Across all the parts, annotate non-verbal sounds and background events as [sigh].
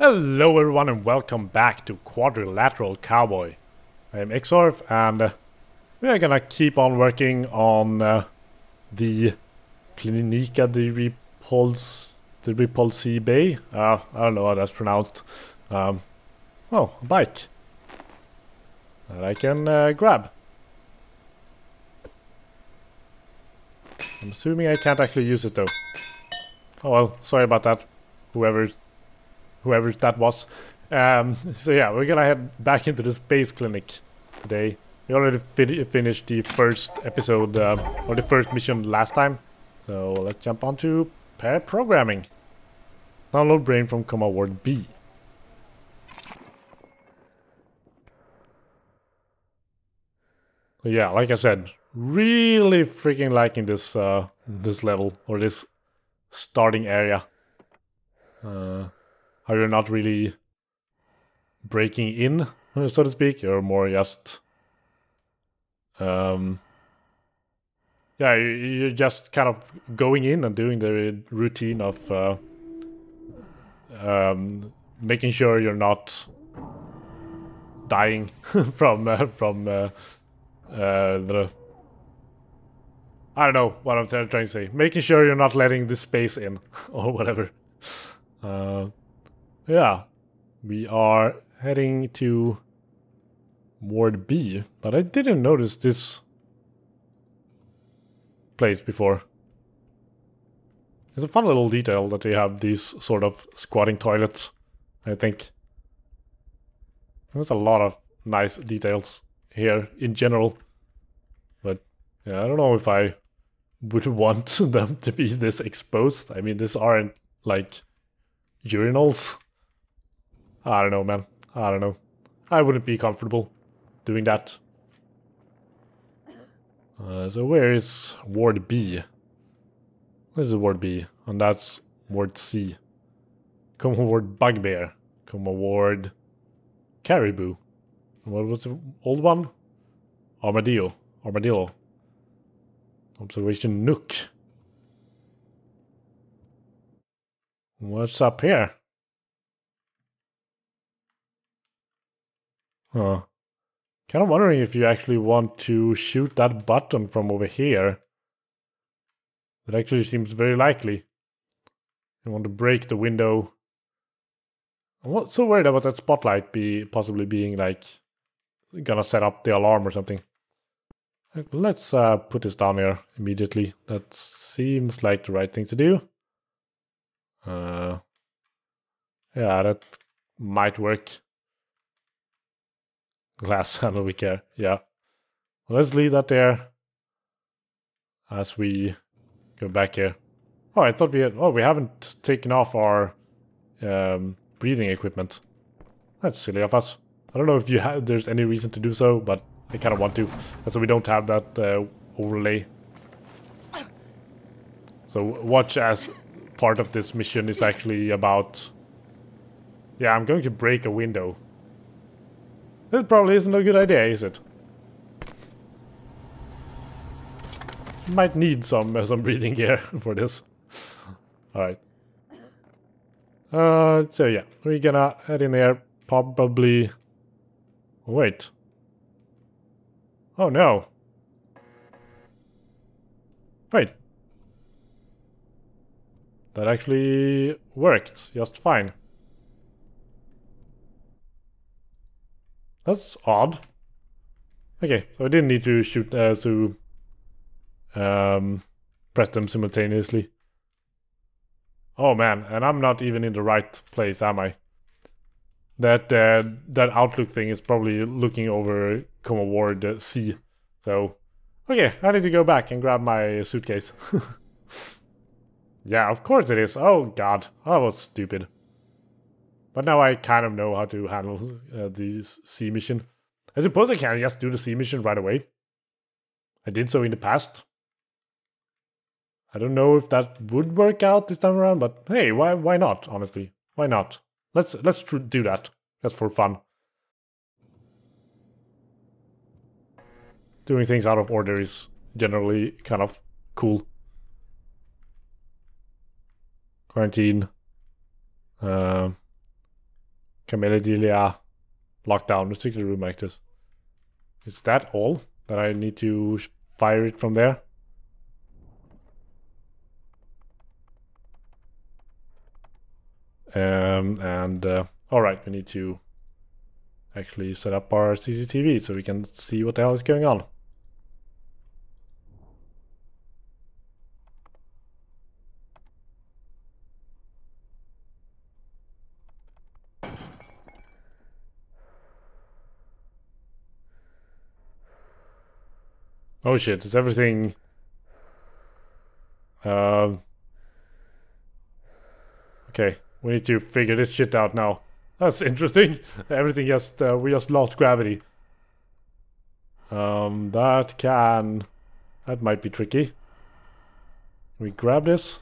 Hello everyone and welcome back to Quadrilateral Cowboy. I am Exorph and uh, we are gonna keep on working on uh, the Clinica de Repulse, de Repulse Bay. Uh, I don't know how that's pronounced. Um, oh, a bike. That I can uh, grab. I'm assuming I can't actually use it though. Oh well, sorry about that. Whoever whoever that was. Um, so yeah, we're gonna head back into the space clinic today. We already fin finished the first episode, uh, or the first mission last time. So let's jump on to pair programming. Download brain from Coma Ward B. So yeah, like I said, really freaking liking this uh, this level or this starting area. Uh, how you're not really breaking in, so to speak. You're more just, um, yeah, you're just kind of going in and doing the routine of uh, um, making sure you're not dying [laughs] from uh, from uh, uh, the. I don't know what I'm trying to say. Making sure you're not letting the space in [laughs] or whatever. Uh, yeah, we are heading to Ward B, but I didn't notice this place before. It's a fun little detail that they have these sort of squatting toilets, I think. There's a lot of nice details here in general. But yeah, I don't know if I would [laughs] want [laughs] them to be this exposed. I mean, these aren't like urinals I don't know, man. I don't know. I wouldn't be comfortable doing that. Uh, so where is Ward B? Where's Ward B? And that's Ward C. Come Ward Bugbear. Come Ward Caribou. What was the old one? Armadillo. Armadillo. Observation Nook. What's up here? Huh. Kind of wondering if you actually want to shoot that button from over here. That actually seems very likely. You want to break the window. I'm not so worried about that spotlight be possibly being like gonna set up the alarm or something. Let's uh, put this down here immediately. That seems like the right thing to do. Uh, yeah, that might work. Glass [laughs] handle we care. Yeah. Let's leave that there. As we go back here. Oh, I thought we had... Oh, we haven't taken off our um, breathing equipment. That's silly of us. I don't know if you have, there's any reason to do so, but I kind of want to. So we don't have that uh, overlay. So watch as part of this mission is actually about... Yeah, I'm going to break a window. This probably isn't a good idea, is it? Might need some uh, some breathing gear [laughs] for this. Alright. Uh, so yeah, we're gonna head in there, probably... Wait. Oh no. Wait. That actually worked just fine. That's odd. Okay, so I didn't need to shoot uh, to um, press them simultaneously. Oh man, and I'm not even in the right place, am I? That uh, that outlook thing is probably looking over Coma Ward uh, C. So, okay, I need to go back and grab my suitcase. [laughs] yeah, of course it is. Oh god, I was stupid. But now I kind of know how to handle uh, the C mission. I suppose I can just do the C mission right away. I did so in the past. I don't know if that would work out this time around, but hey, why why not? Honestly, why not? Let's let's do that. Just for fun. Doing things out of order is generally kind of cool. Quarantine. Uh, Camellia lockdown, restricted room access. Is that all that I need to fire it from there? Um, and uh, all right, we need to actually set up our CCTV so we can see what the hell is going on. Oh shit, is everything... Um... Okay, we need to figure this shit out now. That's interesting. [laughs] Everything just, uh, we just lost gravity. Um, that can... That might be tricky. We grab this.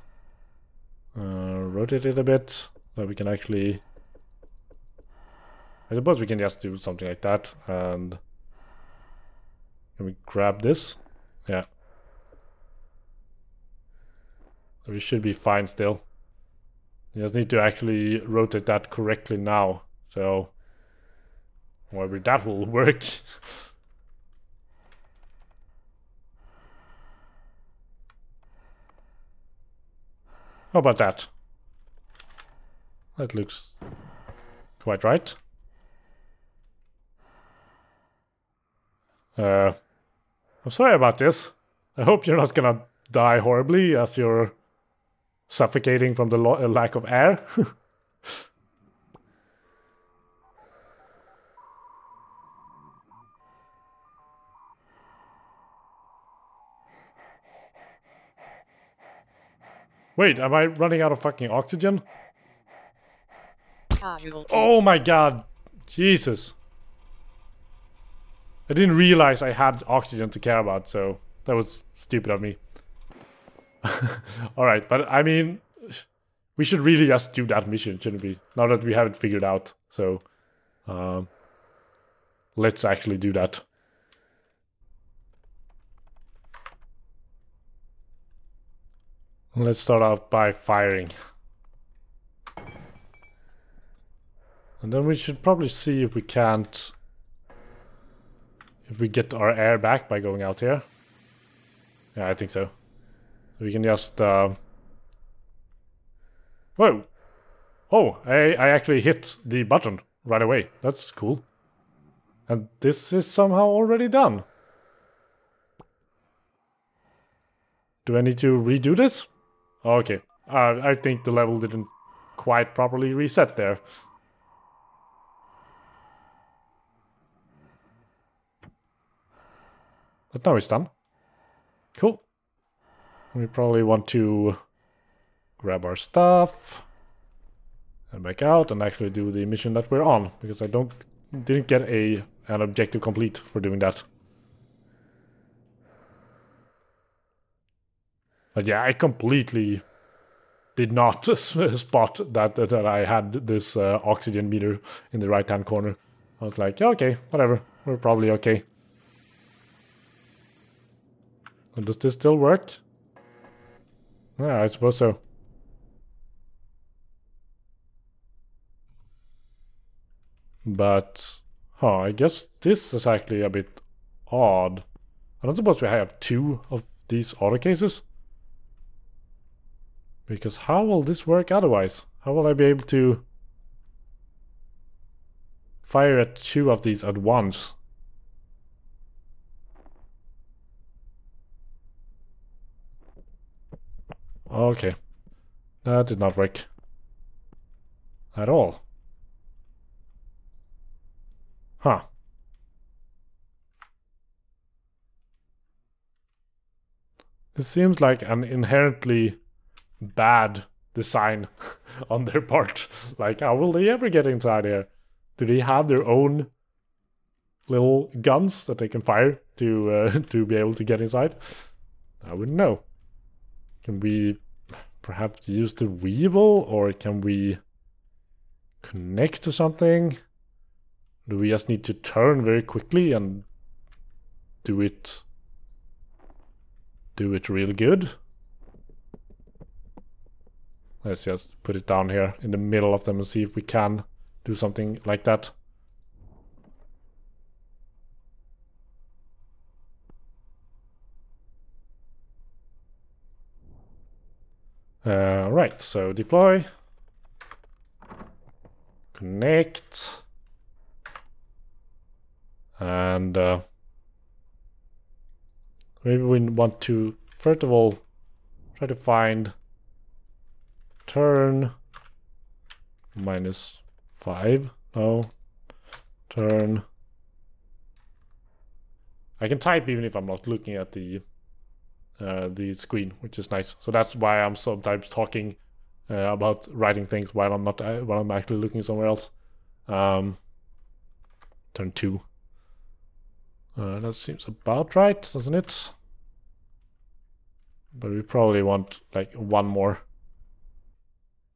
Uh, rotate it a bit. So we can actually... I suppose we can just do something like that. And... Can we grab this? Yeah. We should be fine still. You just need to actually rotate that correctly now. So whether that will work. [laughs] How about that? That looks quite right. Uh, I'm sorry about this. I hope you're not gonna die horribly as you're suffocating from the uh, lack of air. [laughs] Wait, am I running out of fucking oxygen? Oh my god. Jesus. I didn't realize I had oxygen to care about, so that was stupid of me. [laughs] Alright, but I mean, we should really just do that mission, shouldn't we? Now that we have it figured out. So, um, let's actually do that. Let's start off by firing. And then we should probably see if we can't... If we get our air back by going out here. Yeah, I think so. We can just... Uh... Whoa! Oh, I, I actually hit the button right away. That's cool. And this is somehow already done. Do I need to redo this? Okay. Uh, I think the level didn't quite properly reset there. But now it's done. Cool. We probably want to grab our stuff and back out and actually do the mission that we're on because I don't didn't get a an objective complete for doing that. But yeah, I completely did not [laughs] spot that that I had this uh, oxygen meter in the right hand corner. I was like, yeah, okay, whatever, we're probably okay. Does this still work? Yeah, I suppose so. But, huh, I guess this is actually a bit odd. I don't suppose we have two of these Autocases. Because how will this work otherwise? How will I be able to fire at two of these at once? Okay. That did not work. At all. Huh. This seems like an inherently bad design [laughs] on their part. [laughs] like, how will they ever get inside here? Do they have their own little guns that they can fire to uh, [laughs] to be able to get inside? I wouldn't know. Can we perhaps use the Weevil or can we connect to something? Do we just need to turn very quickly and do it do it real good? Let's just put it down here in the middle of them and see if we can do something like that. Uh, right, so deploy, connect, and uh, maybe we want to, first of all, try to find turn minus 5, no, turn, I can type even if I'm not looking at the uh, the screen, which is nice. So that's why I'm sometimes talking uh, about writing things while I'm not uh, while I'm actually looking somewhere else. Um, turn two. Uh, that seems about right, doesn't it? But we probably want like one more.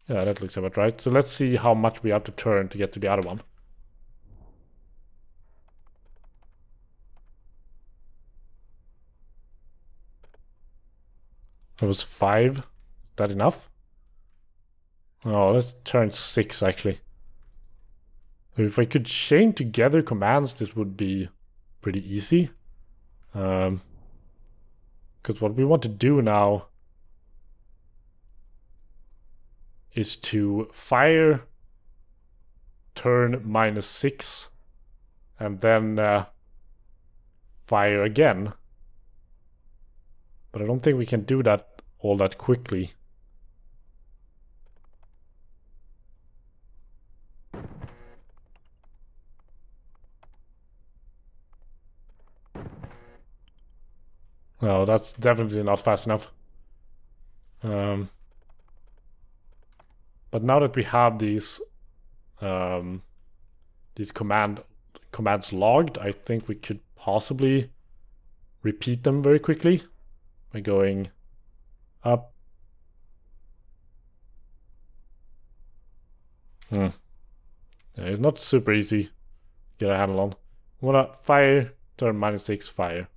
Yeah, that looks about right. So let's see how much we have to turn to get to the other one. That was five. Is that enough? Oh, let's turn six actually. If I could chain together commands, this would be pretty easy. Um, because what we want to do now is to fire turn minus six and then uh, fire again. But I don't think we can do that all that quickly. No, that's definitely not fast enough. Um, but now that we have these um, these command commands logged, I think we could possibly repeat them very quickly by going up. Hmm. Yeah, it's not super easy get a handle on. Wanna fire, turn minus six, fire.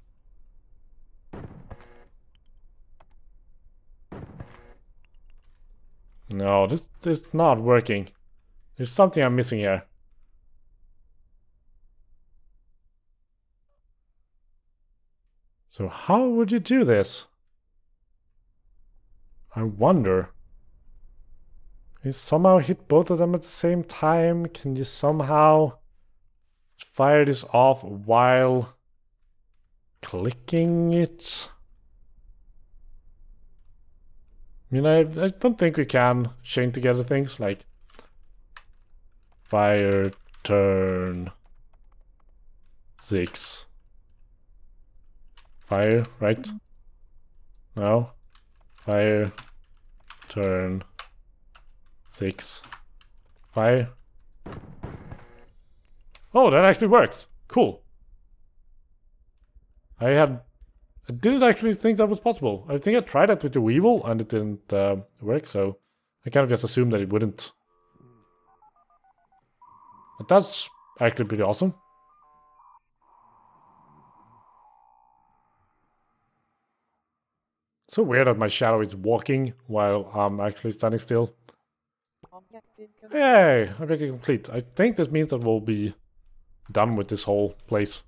No, this is not working. There's something I'm missing here. So how would you do this? I wonder. Can you somehow hit both of them at the same time? Can you somehow fire this off while clicking it? I mean, I, I don't think we can chain together things like fire, turn, six, fire, right? Mm-hmm. No? Fire. Turn. Six. Fire. Oh, that actually worked. Cool. I had... I didn't actually think that was possible. I think I tried that with the Weevil and it didn't uh, work, so I kind of just assumed that it wouldn't. But that's actually pretty awesome. So weird that my shadow is walking while I'm actually standing still. Yay! Objective complete. I think this means that we'll be done with this whole place.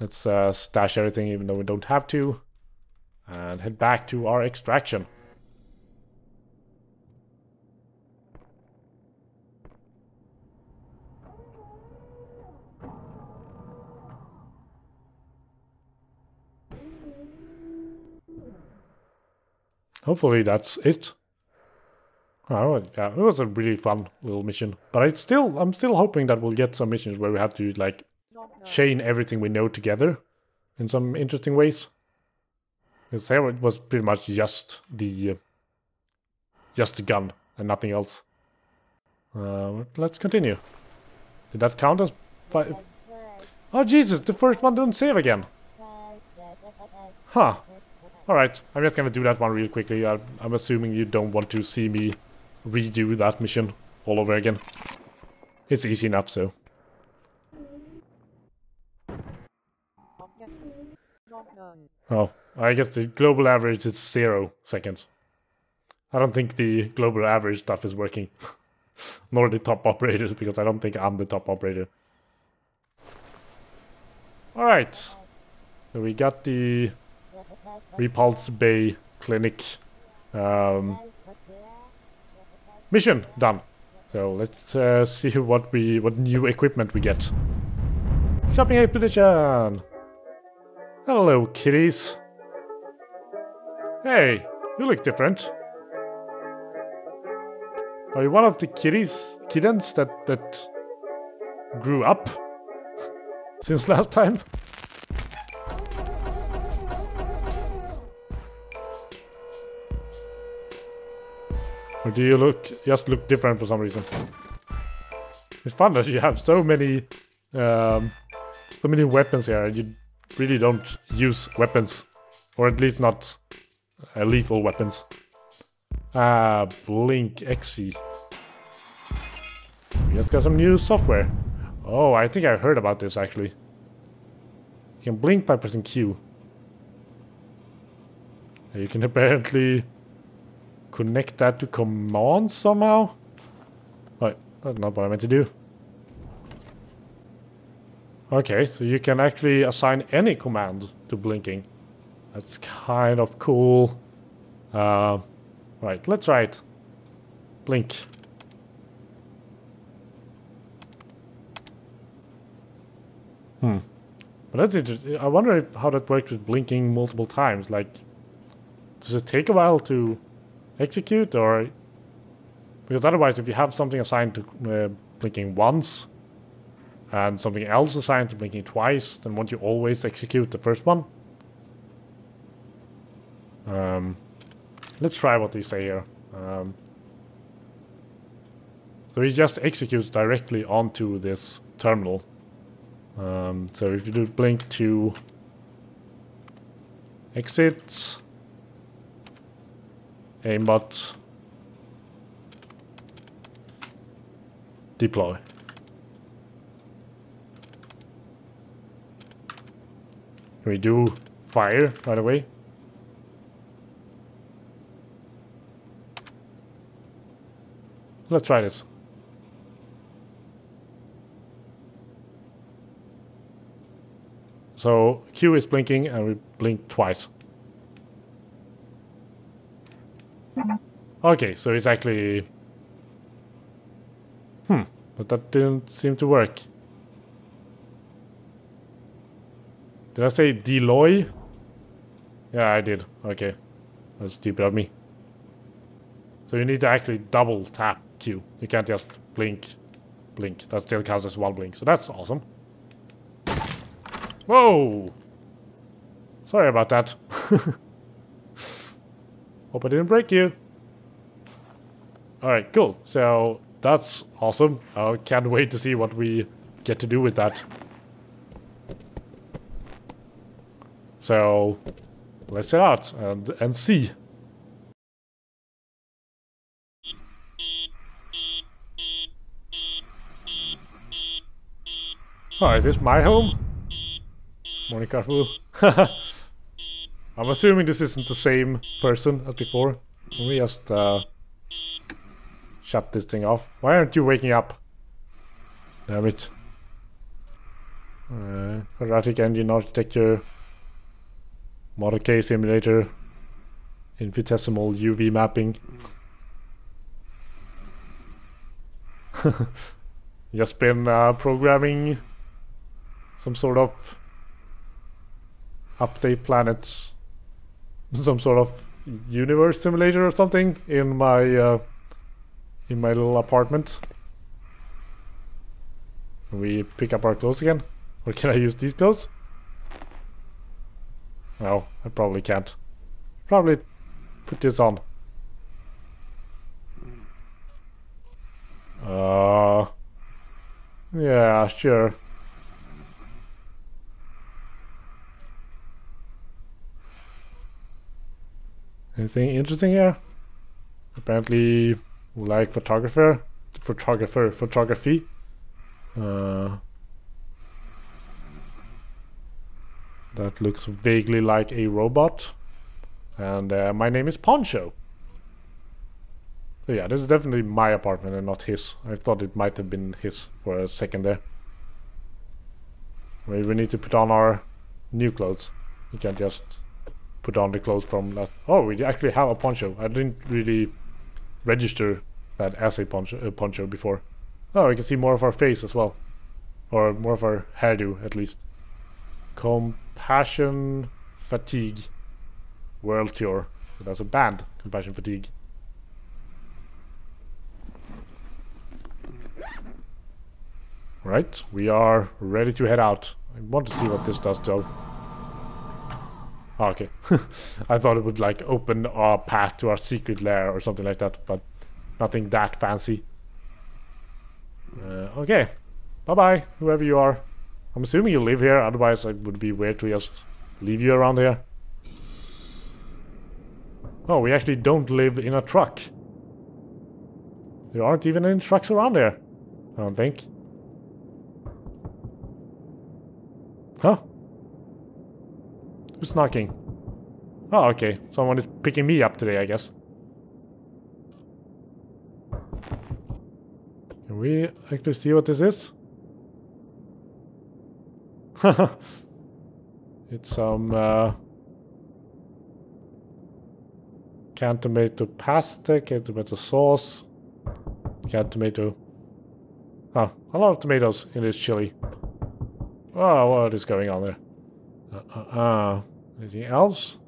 Let's uh, stash everything even though we don't have to. And head back to our extraction. Hopefully that's it. Oh, yeah, it was a really fun little mission. But I still, I'm still hoping that we'll get some missions where we have to like chain everything we know together in some interesting ways. Because here it was pretty much just the, uh, just the gun and nothing else. Uh, let's continue. Did that count as five? Oh Jesus, the first one didn't save again. Huh. Alright, I'm just gonna do that one real quickly. I, I'm assuming you don't want to see me redo that mission all over again. It's easy enough, so. Oh, I guess the global average is zero seconds. I don't think the global average stuff is working. [laughs] nor the top operators, because I don't think I'm the top operator. Alright. So we got the Repulse Bay Clinic um, mission done. So let's uh, see what we what new equipment we get. Shopping expedition. Hello, kitties. Hey, you look different. Are you one of the kitties, kittens that that grew up [laughs] since last time? Do you look just look different for some reason? It's fun that you have so many um, so many weapons here you really don't use weapons. Or at least not uh, lethal weapons. Ah, Blink XE. We just got some new software. Oh, I think I heard about this actually. You can blink by pressing Q. You can apparently connect that to command somehow. Wait, that's not what I meant to do. Okay, so you can actually assign any command to blinking. That's kind of cool. Uh, right, let's try it. Blink. Hmm. But that's interesting. I wonder if, how that works with blinking multiple times. Like, does it take a while to execute or... Because otherwise, if you have something assigned to uh, blinking once and something else assigned to blinking twice, then won't you always execute the first one? Um, let's try what they say here. Um, so he just executes directly onto this terminal. Um, so if you do blink to exit, aimbot, deploy. Can we do fire right away? Let's try this. So Q is blinking and we blink twice. Okay, so it's actually... Hmm, but that didn't seem to work. Did I say Deloy? Yeah, I did. Okay. That's stupid of me. So you need to actually double tap Q. You can't just blink, blink. That still counts as one blink. So that's awesome. Whoa! Sorry about that. [laughs] Hope I didn't break you. Alright, cool. So that's awesome. I can't wait to see what we get to do with that. So let's check out and, and see. Oh, is this my home? Morning, Carfu. [laughs] I'm assuming this isn't the same person as before. Let me just uh, shut this thing off. Why aren't you waking up? Damn it. Uh, quadratic engine architecture. Model K simulator. Infinitesimal UV mapping. [laughs] Just been uh, programming some sort of update planets, [laughs] some sort of universe simulator or something in my uh, in my little apartment. We pick up our clothes again, [laughs] or can I use these clothes? No, I probably can't. Probably put this on. Uh, yeah, sure. Anything interesting here? Apparently, like photographer, photographer, photography. Uh, that looks vaguely like a robot. And uh, my name is Poncho. So yeah, this is definitely my apartment and not his. I thought it might have been his for a second there. Maybe we need to put on our new clothes. We can't just put on the clothes from last... Oh, we actually have a poncho. I didn't really register that as a poncho, a uh, poncho before. Oh, we can see more of our face as well. Or more of our hairdo, at least. Compassion Fatigue World Tour. So that's a band, Compassion Fatigue. Right, we are ready to head out. I want to see what this does though. Oh, okay. [laughs] I thought it would like open our path to our secret lair or something like that, but nothing that fancy. Uh, okay. Bye-bye, whoever you are. I'm assuming you live here, otherwise it would be weird to just leave you around here. Oh, we actually don't live in a truck. There aren't even any trucks around here. I don't think. Huh? Who's knocking? Oh, okay. Someone is picking me up today, I guess. Can we actually see what this is? [laughs] it's some uh, canned tomato pasta, canned tomato sauce, canned tomato. Oh, a lot of tomatoes in this chili. Oh, what is going on there? Uh, uh, uh. Anything else?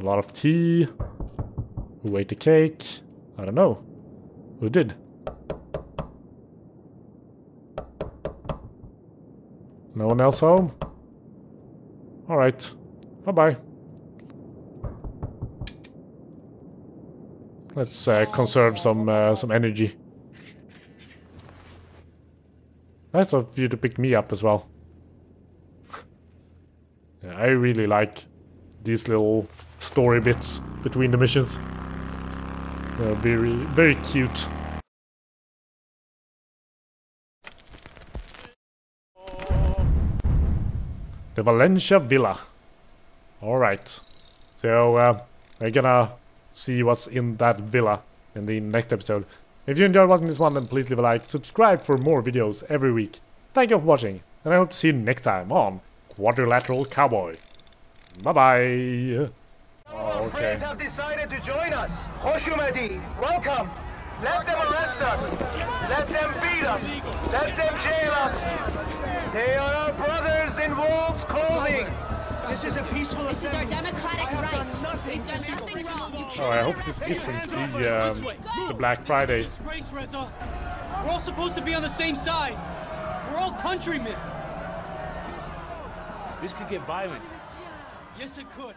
A lot of tea. Who ate the cake? I don't know. Who did? No one else home? Alright. Bye-bye. Let's uh, conserve some uh, some energy. Nice of you to pick me up as well. Really like these little story bits between the missions. They're very, very cute. The Valencia Villa. Alright. So, uh, we're gonna see what's in that villa in the next episode. If you enjoyed watching this one, then please leave a like, subscribe for more videos every week. Thank you for watching, and I hope to see you next time on Quadrilateral Cowboy. Bye-bye! Oh, okay. have decided to join us. Hoshumadi, welcome. Let them arrest us. Let them beat us. Let them jail us. They are our brothers in wolves' clothing. This is a peaceful This is our democratic right. We've done nothing wrong. You Oh, I hope this isn't the, um, the Black Friday. Disgrace, Reza. We're all supposed to be on the same side. We're all countrymen. This could get violent. Yes, it could.